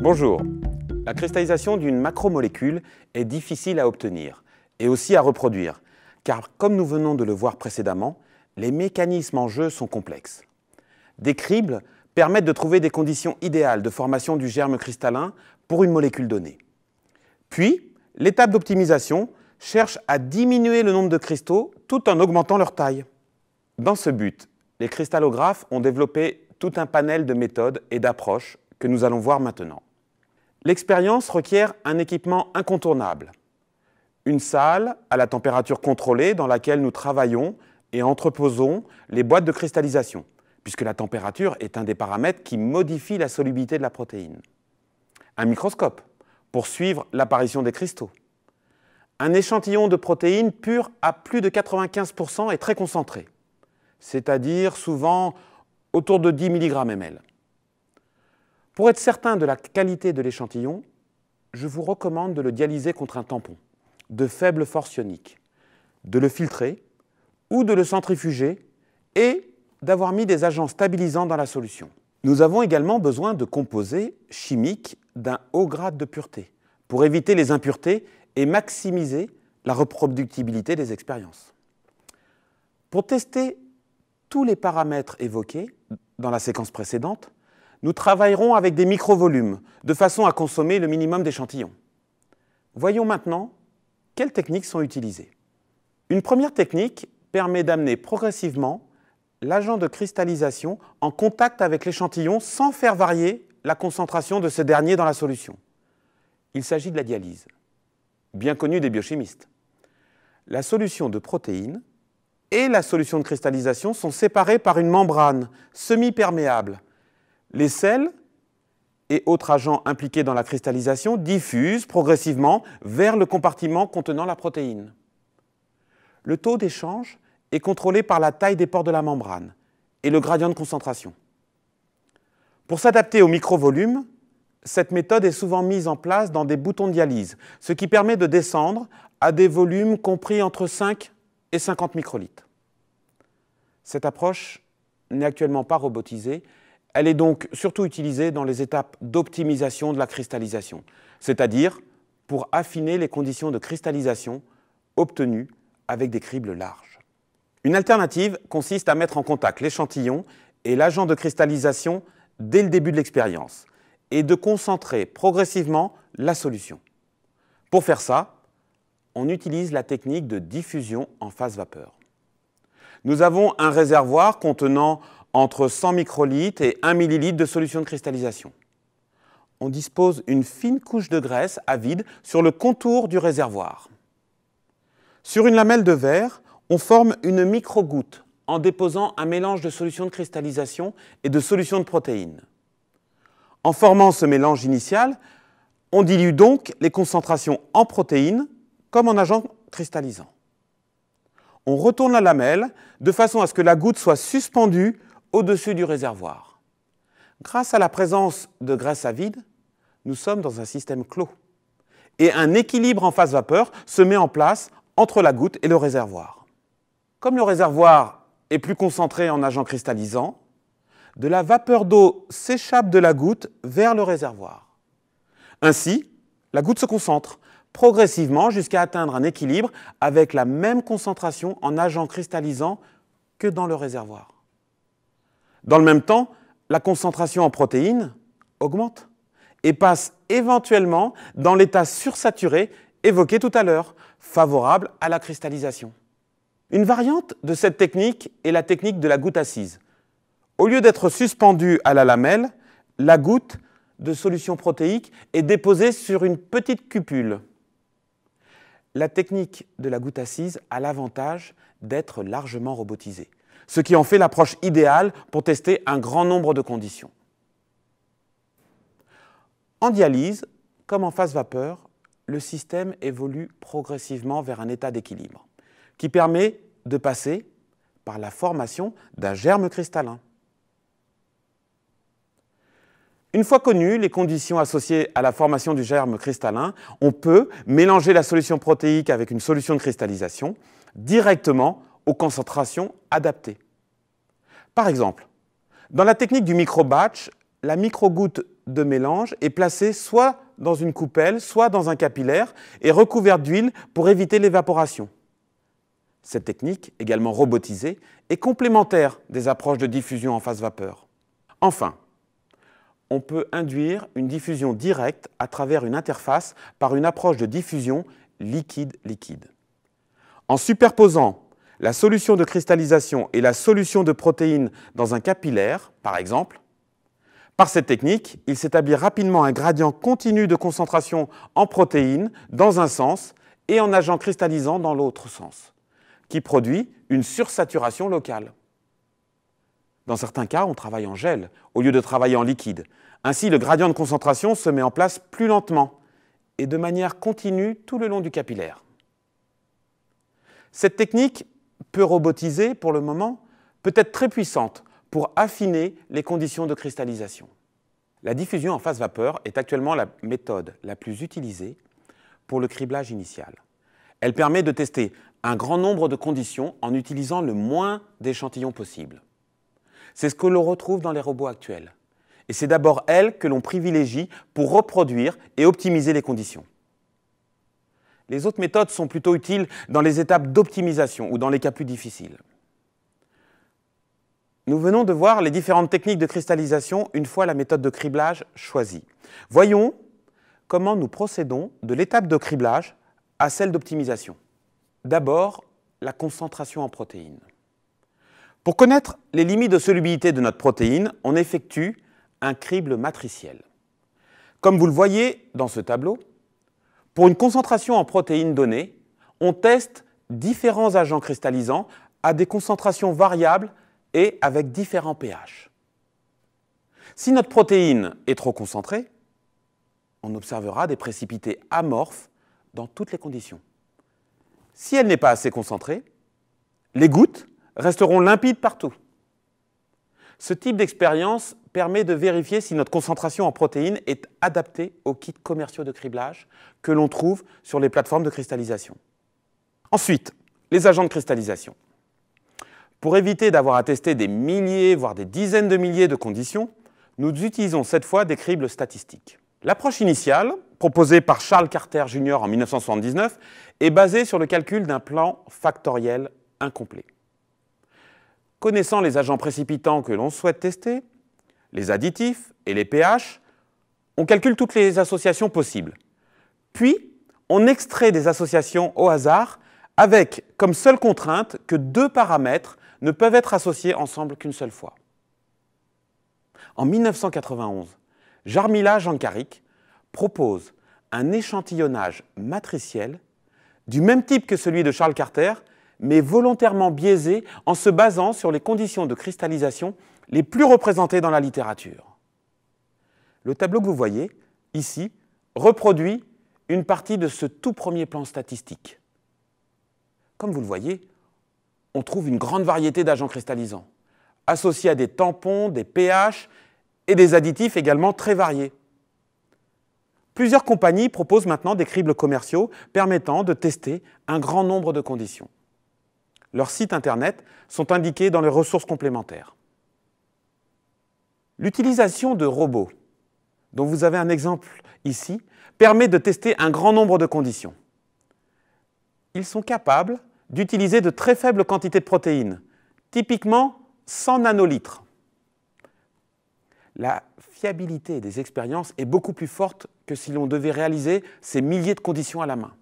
Bonjour. La cristallisation d'une macromolécule est difficile à obtenir et aussi à reproduire, car comme nous venons de le voir précédemment, les mécanismes en jeu sont complexes. Des cribles permettent de trouver des conditions idéales de formation du germe cristallin pour une molécule donnée. Puis, l'étape d'optimisation cherche à diminuer le nombre de cristaux tout en augmentant leur taille. Dans ce but, les cristallographes ont développé tout un panel de méthodes et d'approches que nous allons voir maintenant. L'expérience requiert un équipement incontournable. Une salle à la température contrôlée dans laquelle nous travaillons et entreposons les boîtes de cristallisation, puisque la température est un des paramètres qui modifie la solubilité de la protéine. Un microscope pour suivre l'apparition des cristaux. Un échantillon de protéines pures à plus de 95% est très concentré, c'est-à-dire souvent autour de 10 mg ml. Pour être certain de la qualité de l'échantillon, je vous recommande de le dialyser contre un tampon de faible force ionique, de le filtrer ou de le centrifuger et d'avoir mis des agents stabilisants dans la solution. Nous avons également besoin de composés chimiques d'un haut grade de pureté pour éviter les impuretés et maximiser la reproductibilité des expériences. Pour tester tous les paramètres évoqués dans la séquence précédente, nous travaillerons avec des microvolumes, de façon à consommer le minimum d'échantillons. Voyons maintenant quelles techniques sont utilisées. Une première technique permet d'amener progressivement l'agent de cristallisation en contact avec l'échantillon sans faire varier la concentration de ce dernier dans la solution. Il s'agit de la dialyse, bien connue des biochimistes. La solution de protéines et la solution de cristallisation sont séparées par une membrane semi-perméable les sels et autres agents impliqués dans la cristallisation diffusent progressivement vers le compartiment contenant la protéine. Le taux d'échange est contrôlé par la taille des pores de la membrane et le gradient de concentration. Pour s'adapter au microvolume, cette méthode est souvent mise en place dans des boutons de dialyse, ce qui permet de descendre à des volumes compris entre 5 et 50 microlitres. Cette approche n'est actuellement pas robotisée elle est donc surtout utilisée dans les étapes d'optimisation de la cristallisation, c'est-à-dire pour affiner les conditions de cristallisation obtenues avec des cribles larges. Une alternative consiste à mettre en contact l'échantillon et l'agent de cristallisation dès le début de l'expérience et de concentrer progressivement la solution. Pour faire ça, on utilise la technique de diffusion en phase vapeur. Nous avons un réservoir contenant entre 100 microlitres et 1 millilitre de solution de cristallisation. On dispose une fine couche de graisse à vide sur le contour du réservoir. Sur une lamelle de verre, on forme une micro-goutte en déposant un mélange de solution de cristallisation et de solution de protéines. En formant ce mélange initial, on dilue donc les concentrations en protéines comme en agent cristallisant. On retourne la lamelle de façon à ce que la goutte soit suspendue au-dessus du réservoir. Grâce à la présence de graisse à vide, nous sommes dans un système clos. Et un équilibre en phase vapeur se met en place entre la goutte et le réservoir. Comme le réservoir est plus concentré en agent cristallisant, de la vapeur d'eau s'échappe de la goutte vers le réservoir. Ainsi, la goutte se concentre progressivement jusqu'à atteindre un équilibre avec la même concentration en agent cristallisant que dans le réservoir. Dans le même temps, la concentration en protéines augmente et passe éventuellement dans l'état sursaturé évoqué tout à l'heure, favorable à la cristallisation. Une variante de cette technique est la technique de la goutte assise. Au lieu d'être suspendue à la lamelle, la goutte de solution protéique est déposée sur une petite cupule. La technique de la goutte assise a l'avantage d'être largement robotisée ce qui en fait l'approche idéale pour tester un grand nombre de conditions. En dialyse, comme en phase vapeur, le système évolue progressivement vers un état d'équilibre, qui permet de passer par la formation d'un germe cristallin. Une fois connues les conditions associées à la formation du germe cristallin, on peut mélanger la solution protéique avec une solution de cristallisation directement aux concentrations adaptées. Par exemple, dans la technique du micro-batch, la micro-goutte de mélange est placée soit dans une coupelle, soit dans un capillaire et recouverte d'huile pour éviter l'évaporation. Cette technique, également robotisée, est complémentaire des approches de diffusion en phase vapeur. Enfin, on peut induire une diffusion directe à travers une interface par une approche de diffusion liquide-liquide. En superposant la solution de cristallisation et la solution de protéines dans un capillaire, par exemple, par cette technique, il s'établit rapidement un gradient continu de concentration en protéines dans un sens et en agent cristallisant dans l'autre sens, qui produit une sursaturation locale. Dans certains cas, on travaille en gel au lieu de travailler en liquide. Ainsi, le gradient de concentration se met en place plus lentement et de manière continue tout le long du capillaire. Cette technique, peu robotisée pour le moment, peut être très puissante pour affiner les conditions de cristallisation. La diffusion en phase vapeur est actuellement la méthode la plus utilisée pour le criblage initial. Elle permet de tester un grand nombre de conditions en utilisant le moins d'échantillons possible. C'est ce que l'on retrouve dans les robots actuels. Et c'est d'abord elle que l'on privilégie pour reproduire et optimiser les conditions. Les autres méthodes sont plutôt utiles dans les étapes d'optimisation ou dans les cas plus difficiles. Nous venons de voir les différentes techniques de cristallisation une fois la méthode de criblage choisie. Voyons comment nous procédons de l'étape de criblage à celle d'optimisation. D'abord, la concentration en protéines. Pour connaître les limites de solubilité de notre protéine, on effectue un crible matriciel. Comme vous le voyez dans ce tableau, pour une concentration en protéines donnée, on teste différents agents cristallisants à des concentrations variables et avec différents pH. Si notre protéine est trop concentrée, on observera des précipités amorphes dans toutes les conditions. Si elle n'est pas assez concentrée, les gouttes resteront limpides partout. Ce type d'expérience permet de vérifier si notre concentration en protéines est adaptée aux kits commerciaux de criblage que l'on trouve sur les plateformes de cristallisation. Ensuite, les agents de cristallisation. Pour éviter d'avoir à tester des milliers, voire des dizaines de milliers de conditions, nous utilisons cette fois des cribles statistiques. L'approche initiale, proposée par Charles Carter Jr. en 1979, est basée sur le calcul d'un plan factoriel incomplet. Connaissant les agents précipitants que l'on souhaite tester, les additifs et les pH, on calcule toutes les associations possibles. Puis, on extrait des associations au hasard avec comme seule contrainte que deux paramètres ne peuvent être associés ensemble qu'une seule fois. En 1991, Jarmila Jankarik propose un échantillonnage matriciel du même type que celui de Charles Carter, mais volontairement biaisé en se basant sur les conditions de cristallisation les plus représentées dans la littérature. Le tableau que vous voyez ici reproduit une partie de ce tout premier plan statistique. Comme vous le voyez, on trouve une grande variété d'agents cristallisants, associés à des tampons, des pH et des additifs également très variés. Plusieurs compagnies proposent maintenant des cribles commerciaux permettant de tester un grand nombre de conditions. Leurs sites Internet sont indiqués dans les ressources complémentaires. L'utilisation de robots, dont vous avez un exemple ici, permet de tester un grand nombre de conditions. Ils sont capables d'utiliser de très faibles quantités de protéines, typiquement 100 nanolitres. La fiabilité des expériences est beaucoup plus forte que si l'on devait réaliser ces milliers de conditions à la main.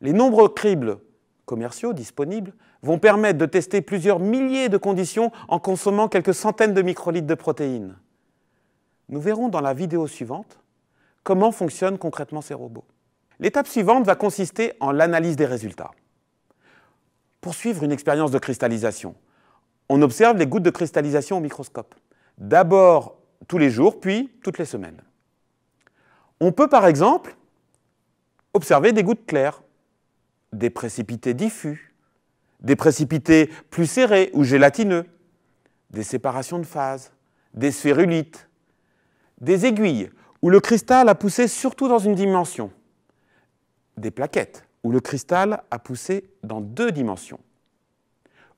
Les nombreux cribles commerciaux disponibles vont permettre de tester plusieurs milliers de conditions en consommant quelques centaines de microlitres de protéines. Nous verrons dans la vidéo suivante comment fonctionnent concrètement ces robots. L'étape suivante va consister en l'analyse des résultats. Pour suivre une expérience de cristallisation, on observe les gouttes de cristallisation au microscope. D'abord tous les jours, puis toutes les semaines. On peut par exemple observer des gouttes claires, des précipités diffus, des précipités plus serrés ou gélatineux, des séparations de phases, des sphérulites, des aiguilles où le cristal a poussé surtout dans une dimension, des plaquettes où le cristal a poussé dans deux dimensions,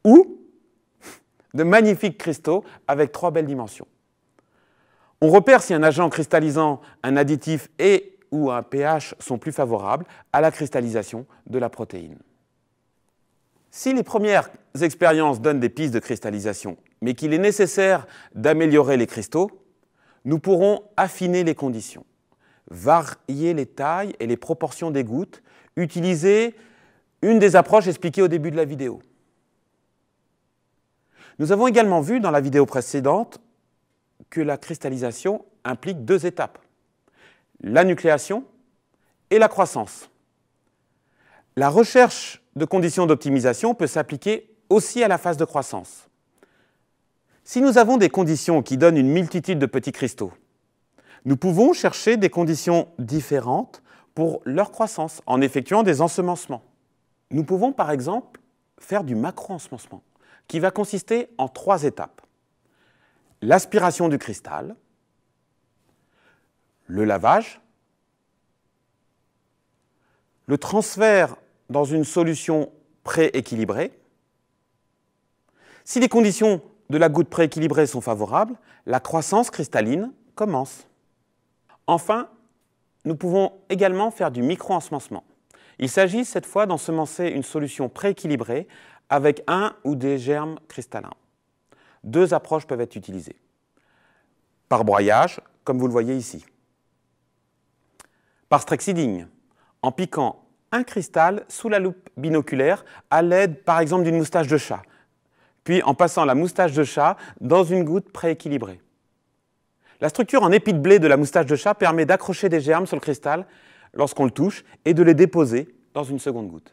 ou de magnifiques cristaux avec trois belles dimensions. On repère si un agent cristallisant, un additif et ou un pH sont plus favorables à la cristallisation de la protéine. Si les premières expériences donnent des pistes de cristallisation, mais qu'il est nécessaire d'améliorer les cristaux, nous pourrons affiner les conditions, varier les tailles et les proportions des gouttes, utiliser une des approches expliquées au début de la vidéo. Nous avons également vu dans la vidéo précédente que la cristallisation implique deux étapes, la nucléation et la croissance. La recherche de conditions d'optimisation peut s'appliquer aussi à la phase de croissance. Si nous avons des conditions qui donnent une multitude de petits cristaux, nous pouvons chercher des conditions différentes pour leur croissance en effectuant des ensemencements. Nous pouvons par exemple faire du macro-ensemencement qui va consister en trois étapes. L'aspiration du cristal, le lavage, le transfert dans une solution prééquilibrée. Si les conditions de la goutte prééquilibrée sont favorables, la croissance cristalline commence. Enfin, nous pouvons également faire du micro-ensemencement. Il s'agit cette fois d'ensemencer une solution prééquilibrée avec un ou des germes cristallins. Deux approches peuvent être utilisées. Par broyage, comme vous le voyez ici. Par strexiding, en piquant un cristal sous la loupe binoculaire à l'aide par exemple d'une moustache de chat, puis en passant la moustache de chat dans une goutte prééquilibrée. La structure en épi de blé de la moustache de chat permet d'accrocher des germes sur le cristal lorsqu'on le touche et de les déposer dans une seconde goutte.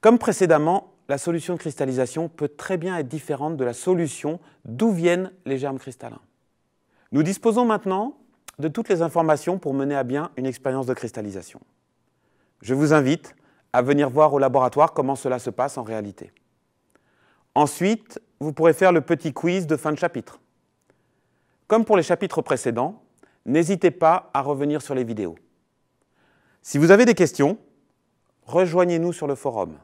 Comme précédemment, la solution de cristallisation peut très bien être différente de la solution d'où viennent les germes cristallins. Nous disposons maintenant de toutes les informations pour mener à bien une expérience de cristallisation. Je vous invite à venir voir au laboratoire comment cela se passe en réalité. Ensuite, vous pourrez faire le petit quiz de fin de chapitre. Comme pour les chapitres précédents, n'hésitez pas à revenir sur les vidéos. Si vous avez des questions, rejoignez-nous sur le forum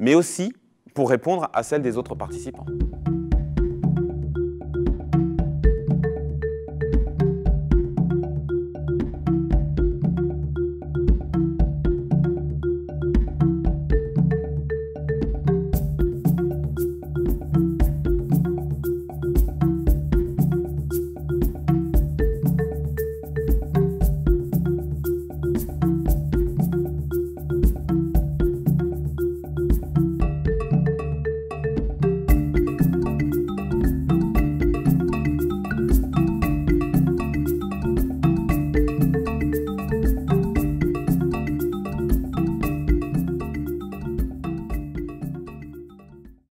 mais aussi pour répondre à celles des autres participants.